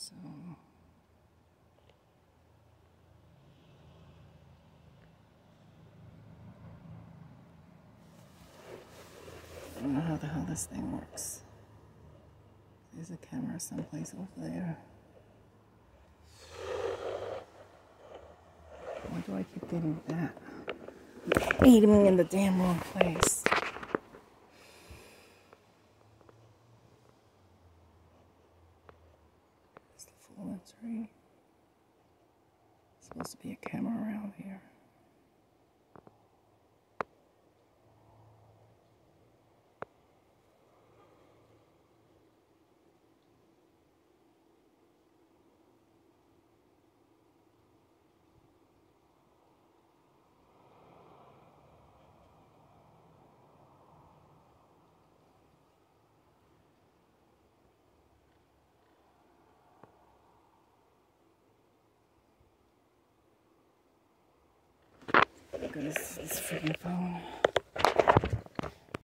So. I don't know how the hell this thing works. There's a camera someplace over there. Why do I keep getting that? Aiming in the damn wrong place. Oh, Tree. Supposed to be a camera around here. Goodness, this is freaking phone.